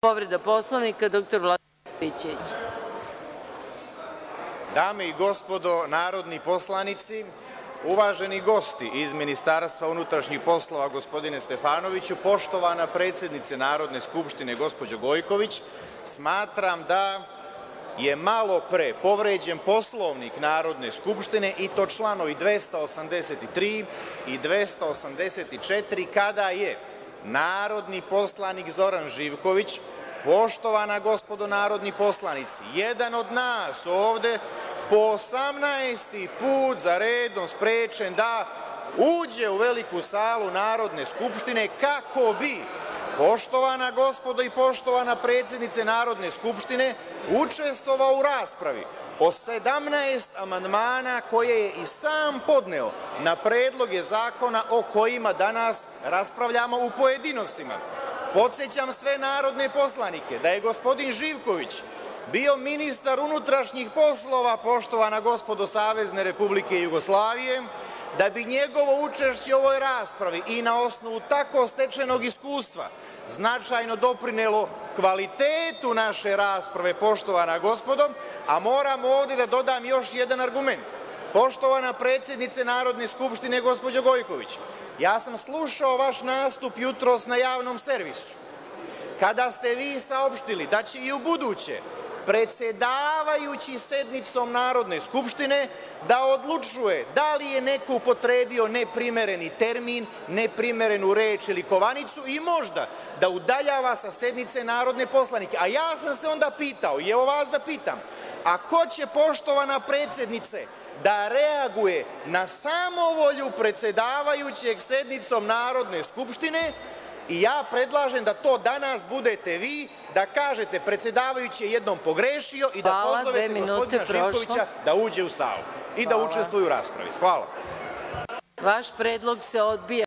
Povreda Poslovnika, dr Vladimir Pavićević. Dame i gospodo narodni poslanici, uvaženi gosti iz Ministarstva unutrašnjih poslova, gospodine Stefanoviću, poštovana predsednice Narodne skupštine, gospođo Gojković, smatram da je malopre povređen Poslovnik Narodne skupštine i to članovi 283. i 284. kada je narodni poslanik Zoran Živković, poštovana gospodo narodni poslanici, jedan od nas ovde po 18. put za redom sprečen da uđe u veliku salu Narodne skupštine kako bi, poštovana gospodo i poštovana predsednice Narodne skupštine, učestvovao u raspravi o 17 amandmana koje je i sam podneo na predloge zakona o kojima danas raspravljamo u pojedinostima. Podsećam sve narodne poslanike da je gospodin Živković bio ministar unutrašnjih poslova, poštovana gospodo Savezne Republike Jugoslavije, da bi njegovo učešće u ovoj raspravi i na osnovu tako stečenog iskustva značajno doprinelo kvalitetu naše rasprave, poštovana gospodo, a moram ovde da dodam još jedan argument. Poštovana predsednice Narodne skupštine, gospođo Gojković, ja sam slušao vaš nastup jutros na javnom servisu, kada ste vi saopštili da će i ubuduće predsedavajući sednicom Narodne skupštine da odlučuje da li je neko upotrebio neprimereni termin, neprimerenu reč ili kovanicu i možda da udaljava sa sednice narodne poslanike. A ja sam se onda pitao, i evo vas da pitam, a ko će, poštovana predsednice, da reaguje na samovolju predsedavajućeg sednicom Narodne skupštine i ja predlažem da to danas budete vi, da kažete predsedavajući je jednom pogrešio i da pozovete gospodina prošlo. Živkovića da uđe u salu i da učestvuje u raspravi. Hvala. Vaš predlog se odbija.